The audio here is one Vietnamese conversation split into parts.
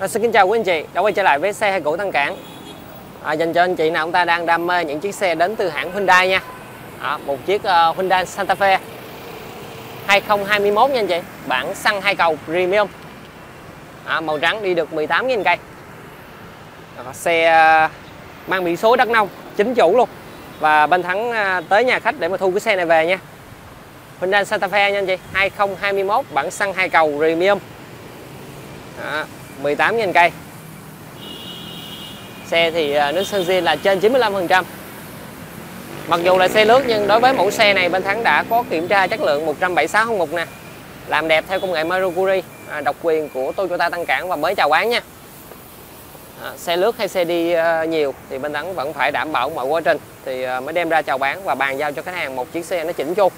À, xin kính chào quý anh chị đã quay trở lại với xe hai cũ Tân Cảng. À, dành cho anh chị nào chúng ta đang đam mê những chiếc xe đến từ hãng Hyundai nha. À, một chiếc uh, Hyundai Santa Fe. 2021 nha anh chị bản xăng hai cầu premium. À, màu trắng đi được 18.000 cây. À, xe uh, mang biển số Đắk Nông chính chủ luôn. Và bên thắng uh, tới nhà khách để mà thu cái xe này về nha. Hyundai Santa Fe nha anh chị 2021 bản xăng hai cầu premium. À, 18.000 cây. Xe thì à, nước sơn zin là trên 95% Mặc dù là xe lướt nhưng đối với mẫu xe này bên Thắng đã có kiểm tra chất lượng 176 hạng mục nè. Làm đẹp theo công nghệ Mercury à, Độc quyền của Toyota Tăng Cảng và mới chào bán nha. À, Xe lướt hay xe đi uh, nhiều thì bên Thắng vẫn phải đảm bảo mọi quá trình Thì uh, mới đem ra chào bán và bàn giao cho khách hàng một chiếc xe nó chỉnh chu.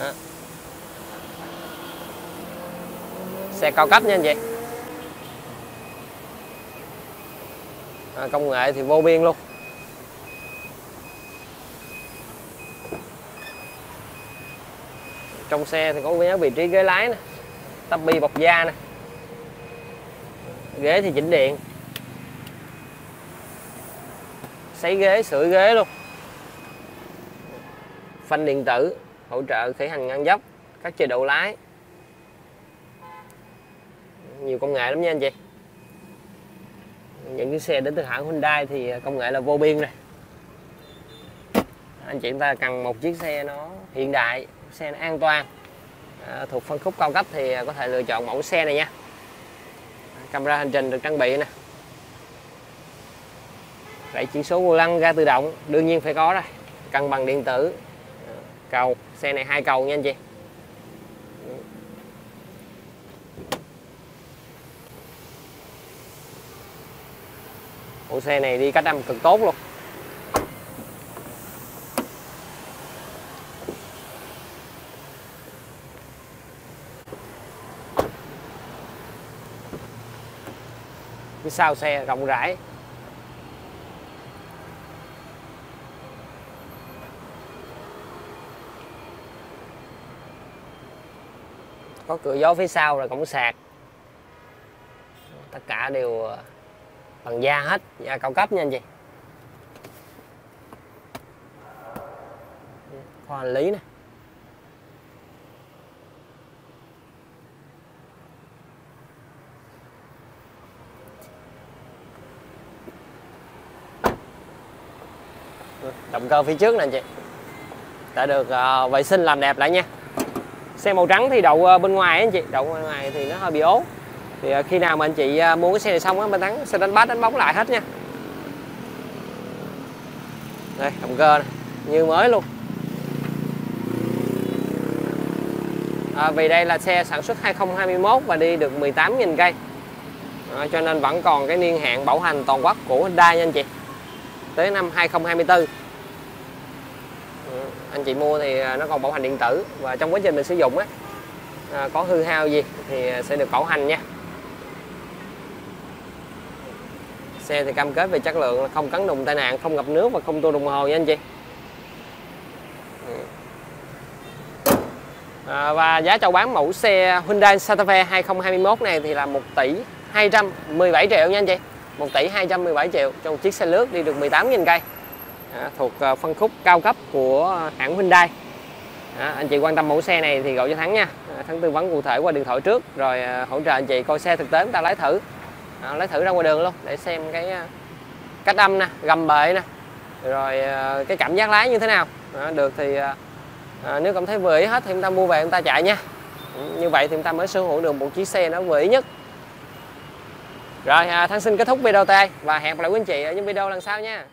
À. Xe cao cấp nha anh chị. À, công nghệ thì vô biên luôn. Trong xe thì có nhớ vị trí ghế lái nè tabi bọc da nè. Ghế thì chỉnh điện. Sấy ghế sửa ghế luôn. Phanh điện tử hỗ trợ khởi hành ngang dốc các chế độ lái. Nhiều công nghệ lắm nha anh chị những cái xe đến từ hãng Hyundai thì công nghệ là vô biên này. Anh chị ta cần một chiếc xe nó hiện đại xe nó an toàn à, thuộc phân khúc cao cấp thì có thể lựa chọn mẫu xe này nha. Camera hành trình được trang bị nè. Đẩy chỉ số vô lăng ga tự động đương nhiên phải có rồi cân bằng điện tử à, cầu xe này hai cầu nha anh chị. Bộ xe này đi cách âm cực tốt luôn. Phía sau xe rộng rãi. Có cửa gió phía sau rồi cổng sạc. Tất cả đều ờ, bằng da hết da cao cấp nha anh chị. Kho hành lý nè. Động cơ phía trước nè anh chị. Đã được uh, vệ sinh làm đẹp lại nha. Xe màu trắng thì đậu uh, bên ngoài anh chị. Đậu bên ngoài thì nó hơi bị ố thì à, khi nào mà anh chị à, muốn cái xe này xong á mình thắng sẽ đánh bát đánh bóng lại hết nha. Đây động cơ này, như mới luôn. À, vì đây là xe sản xuất 2021 và đi được 18.000 cây. À, cho nên vẫn còn cái niên hạn bảo hành toàn quốc của Hyundai nha anh chị. Tới năm 2024 ừ, anh chị mua thì à, nó còn bảo hành điện tử và trong quá trình mình sử dụng á à, có hư hao gì thì sẽ được bảo hành nha. Xe thì cam kết về chất lượng là không cắn đụng tai nạn không ngập nước và không tua đồng hồ nha anh chị. À, và giá chào bán mẫu xe Hyundai Santa Fe 2021 này thì là 1 tỷ 217 triệu nha anh chị. 1 tỷ 217 triệu cho một chiếc xe lướt đi được 18.000 cây. À, thuộc à, phân khúc cao cấp của hãng Hyundai. À, anh chị quan tâm mẫu xe này thì gọi cho Thắng nha. À, Thắng tư vấn cụ thể qua điện thoại trước rồi à, hỗ trợ anh chị coi xe thực tế chúng ta lái thử à, lấy thử ra ngoài đường luôn để xem cái à, cách âm nè gầm bệ nè rồi à, cái cảm giác lái như thế nào. À, được thì à, à nếu cảm thấy vừa ý hết thì chúng ta mua về chúng ta chạy nha. Ừ, như vậy thì chúng ta mới sở hữu được một chiếc xe nó vừa ý nhất. Rồi à, thân xin kết thúc video tay đây và hẹn gặp lại quý anh chị ở những video lần sau nha.